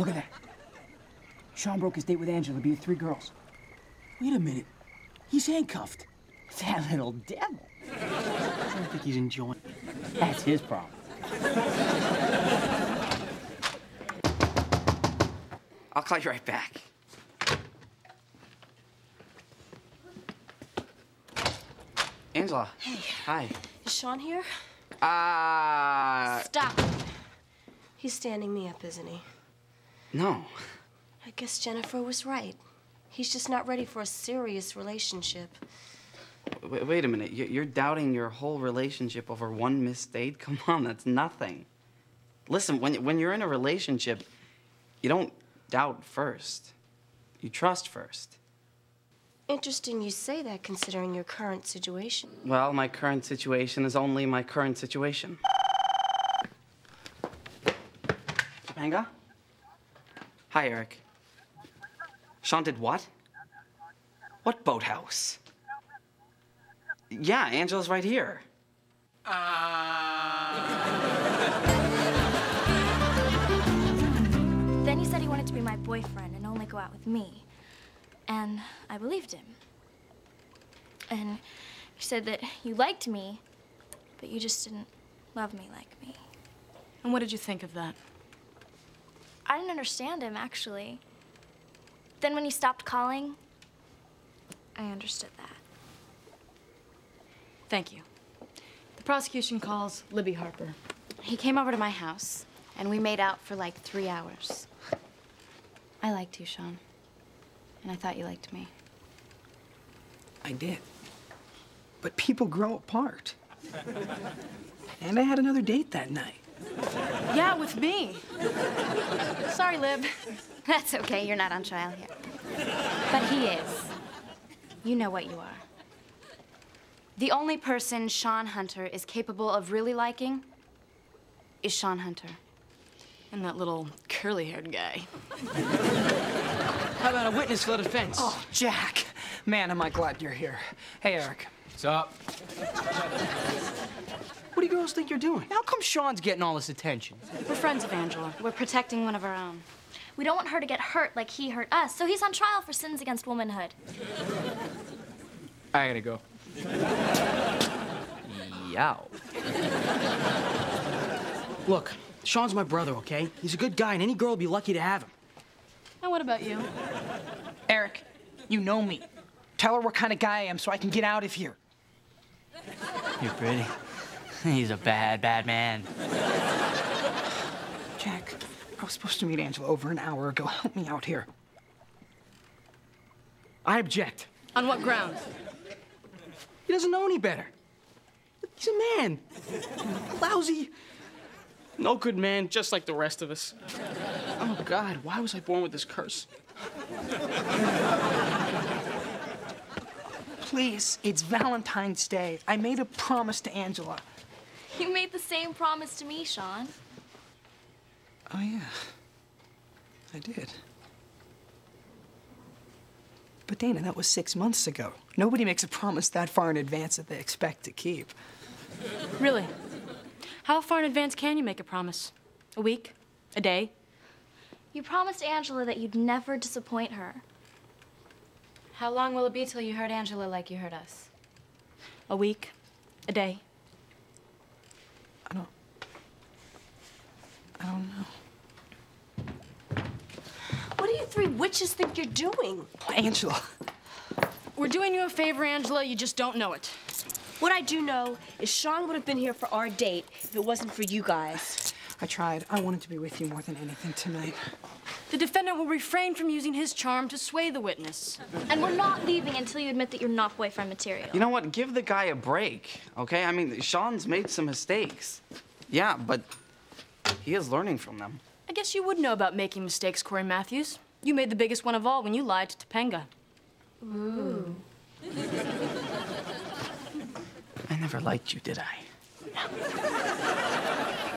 Look at that. Shawn broke his date with Angela to be with three girls. Wait a minute. He's handcuffed. That little devil. I don't think he's enjoying it. That's his problem. I'll call you right back. Angela. Hey. Hi. Is Shawn here? Uh, Stop. He's standing me up, isn't he? No. I guess Jennifer was right. He's just not ready for a serious relationship. Wait, wait a minute. You- You're doubting your whole relationship over one missed date? Come on, that's nothing. Listen, when, when you're in a relationship, you don't doubt first. You trust first. Interesting you say that considering your current situation. Well, my current situation is only my current situation. Topanga? Hi, Eric. Shawn did what? What boathouse? Yeah, Angela's right here. Uh. Then he said he wanted to be my boyfriend and only go out with me. And I believed him. And he said that you liked me, but you just didn't love me like me. And what did you think of that? I didn't understand him, actually. Then when he stopped calling, I understood that. Thank you. The prosecution calls Libby Harper. He came over to my house, and we made out for like three hours. I liked you, Shawn. And I thought you liked me. I did. But people grow apart. And I had another date that night. Yeah, with me. Sorry, Lib. That's okay, you're not on trial here. But he is. You know what you are. The only person Shawn Hunter is capable of really liking is Shawn Hunter. And that little curly haired guy. How about a witness for the defense? Oh, Jack. Man, am I glad you're here. Hey, Eric. What's up? What do you girls think you're doing? How come Shawn's getting all this attention? We're friends of Angela. We're protecting one of our own. We don't want her to get hurt like he hurt us, so he's on trial for sins against womanhood. I gotta go. Yow. Look, Shawn's my brother, okay? He's a good guy, and any girl would be lucky to have him. And what about you? Eric, you know me. Tell her what kind of guy I am so I can get out of here. You're pretty. He's a bad, bad man. Jack, I was supposed to meet Angela over an hour ago. Help me out here. I object. On what grounds? He doesn't know any better. He's a man. Lousy. No good man, just like the rest of us. Oh, God, why was I born with this curse? Please, it's Valentine's Day. I made a promise to Angela. You made the same promise to me, Shawn. Oh, yeah. I did. But Dana, that was six months ago. Nobody makes a promise that far in advance that they expect to keep. Really? How far in advance can you make a promise? A week? A day? You promised Angela that you'd never disappoint her. How long will it be till you hurt Angela like you hurt us? A week? A day? I don't. I don't know. What do you three witches think you're doing? Angela. We're doing you a favor, Angela. You just don't know it. What I do know is Shawn would have been here for our date if it wasn't for you guys. I tried. I wanted to be with you more than anything tonight. The defendant will refrain from using his charm to sway the witness. And we're not leaving until you admit that you're not boyfriend material. You know what? Give the guy a break, okay? I mean, Shawn's made some mistakes. Yeah, but he is learning from them. I guess you would know about making mistakes, Cory Matthews. You made the biggest one of all when you lied to Topanga. Ooh. I never liked you, did I?